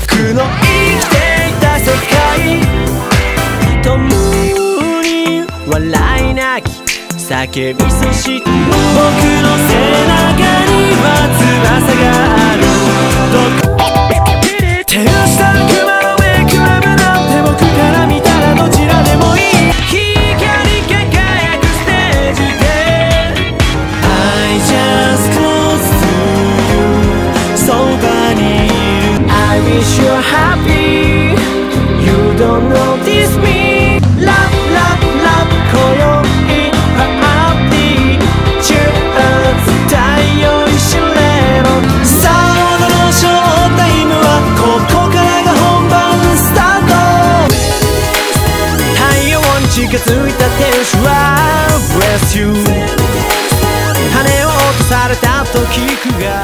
僕の生きていた世界。共に笑い泣き叫びそして wish you happy. You don't notice me. Love, love, love 今宵パーティー中絶対用意しれろさあ踊ろうショータイムはここからが本番スタート。太陽に近づいた天使は Bless you 羽を落とされたと聞くが。